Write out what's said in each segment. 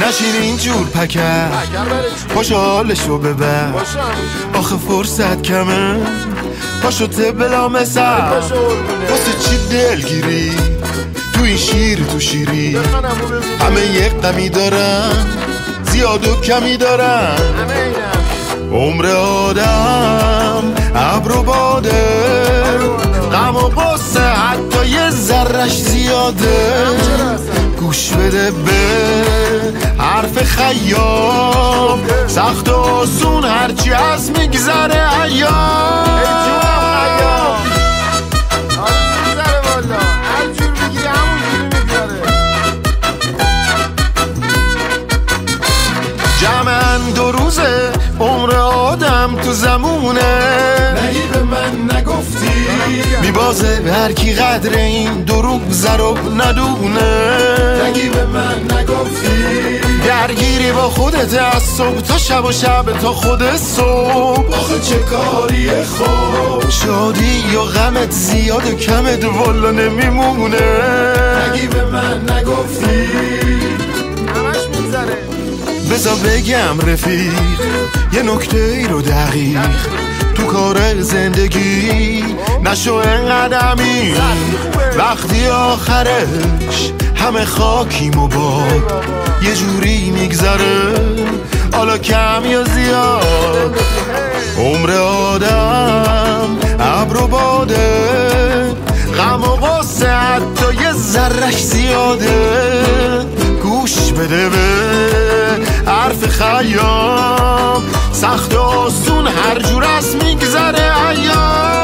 نشین اینجور پکر. پاشو حالشو ببر. آخه فرصت کمه. پاشو بلا مثل واسه چی دلگیری؟ تو این شیر تو شیری. همه یک قمی دارن. زیاد و کمی دارن. عمر آدم ابر و باده. غم و قصه حتی یه ذرش زیاده. گوش بده به حرف خیام. سخت و آسون هرچی از میگذره ایام. دو روزه عمر آدم تو زمونه. نگی به من نگفتی. میبازه هر کی قدر این دروغ زرب ندونه. با خودت از صبح تا شب و شب تا خود صبح. آخه چه کاری خوب. شادی یا غمت زیاد و کمت والا نمیمونه. نگی به من نگفتی. همش میگذره بزا بگم رفیق یه نکته ای رو دقیق. تو کار زندگی نشو انقدمی وقتی آخرش همه خاکیم و باد یه جوری میگذره. حالا کم یا زیاد. عمر آدم ابر و باده. غم و غصه حتی یه ذرش زیاده. گوش بده به حرف خیام. سخت و آسون هر جور از میگذره ایام.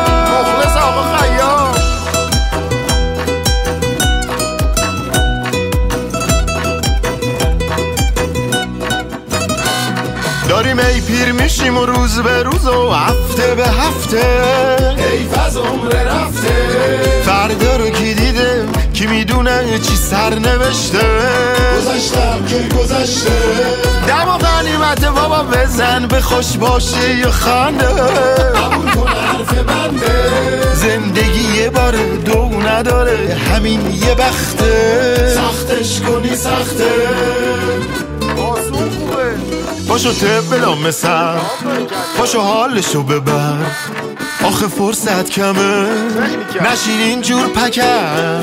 داریم ای پیر میشیم و روز به روز و هفته به هفته. حیف از عمر رفته. فردا رو کی دیده؟ کی می‌دونه چی سر نوشته گذشتم که گذشته. دم و غنیمت بابا بزن به خوش باشی یا خنده. قبول کن حرف بنده. زندگی یه باره دو نداره همین یه بخته. سختش کنی سخته. خوبه. پاشو تب بلا مثل پاشو حالشو ببر. آخه فرصت کمه. نشین اینجور پکر.